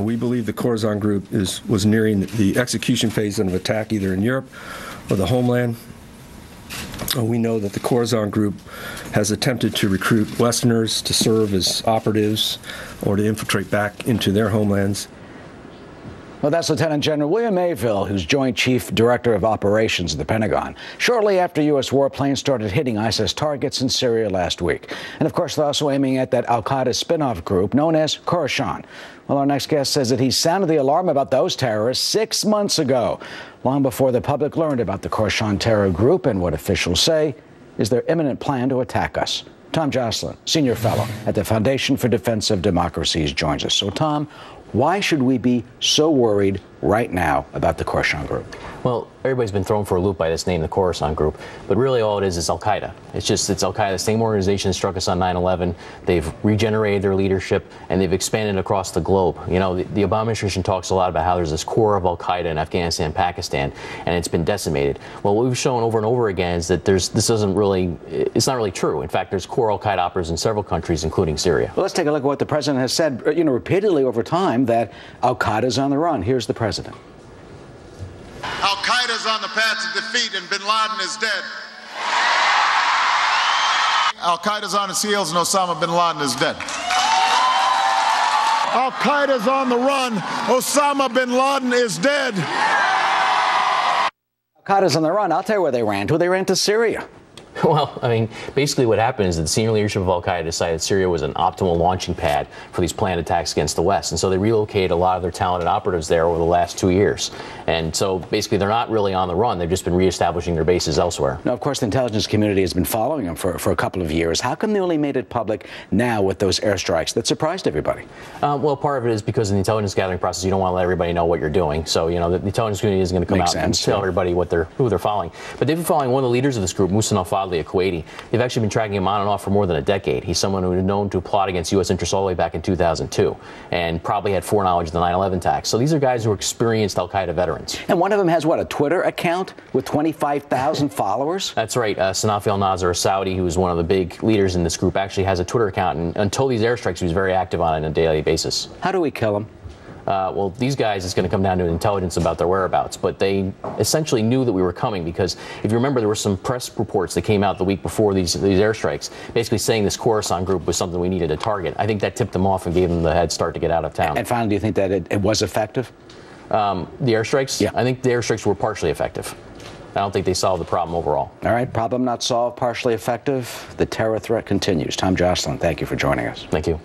We believe the Khorasan group is, was nearing the execution phase of an attack either in Europe or the homeland. Uh, we know that the Khorasan group has attempted to recruit Westerners to serve as operatives or to infiltrate back into their homelands. Well, that's Lieutenant General William Mayville, who's Joint Chief Director of Operations at the Pentagon. Shortly after U.S. warplanes started hitting ISIS targets in Syria last week. And of course, they're also aiming at that Al Qaeda spin off group known as Khorasan. Well, our next guest says that he sounded the alarm about those terrorists six months ago, long before the public learned about the Khorasan terror group and what officials say is their imminent plan to attack us. Tom Joscelyn, Senior Fellow at the Foundation for Defense of Democracies, joins us. So, Tom, why should we be so worried right now about the Khorasan group? Well, everybody's been thrown for a loop by this name, the Khorasan Group, but really all it is is Al Qaeda. It's just it's Al Qaeda, the same organization that struck us on 9/11. They've regenerated their leadership and they've expanded across the globe. You know, the, the Obama administration talks a lot about how there's this core of Al Qaeda in Afghanistan, Pakistan, and it's been decimated. Well, what we've shown over and over again is that there's this doesn't really it's not really true. In fact, there's core Al Qaeda operators in several countries, including Syria. Well, let's take a look at what the president has said, you know, repeatedly over time that Al Qaeda is on the run. Here's the president. Al Qaeda is on the path to defeat, and bin Laden is dead. Al Qaeda's on its heels, and Osama bin Laden is dead. Al Qaeda's on the run. Osama bin Laden is dead. Al Qaeda's on the run. I'll tell you where they ran to. They ran to Syria. Well, I mean, basically what happened is that the senior leadership of Al Qaeda decided Syria was an optimal launching pad for these planned attacks against the West. And so they relocated a lot of their talented operatives there over the last two years. And so basically they're not really on the run. They've just been reestablishing their bases elsewhere. Now, of course, the intelligence community has been following them for, for a couple of years. How come they only made it public now with those airstrikes that surprised everybody? Um, well, part of it is because in the intelligence gathering process, you don't want to let everybody know what you're doing. So, you know, the, the intelligence community isn't going to come Makes out and tell yeah. everybody what they're, who they're following. But they've been following one of the leaders of this group, Musa al-Fadli, a Kuwaiti. They've actually been tracking him on and off for more than a decade. He's someone who was known to plot against U.S. interests all the way back in 2002 and probably had foreknowledge of the 9-11 attacks. So these are guys who are experienced al-Qaeda veterans. And one of them has, what, a Twitter account with 25,000 followers? That's right. Uh, Sanafi al-Nasr, a Saudi who is one of the big leaders in this group, actually has a Twitter account. And until these airstrikes, he was very active on it on a daily basis. How do we kill him? Uh, well, these guys, it's going to come down to intelligence about their whereabouts. But they essentially knew that we were coming because if you remember, there were some press reports that came out the week before these, these airstrikes, basically saying this Khorasan group was something we needed to target. I think that tipped them off and gave them the head start to get out of town. And finally, do you think that it, it was effective? Um, the airstrikes? Yeah. I think the airstrikes were partially effective. I don't think they solved the problem overall. All right, problem not solved, partially effective. The terror threat continues. Tom Joscelyn, thank you for joining us. Thank you.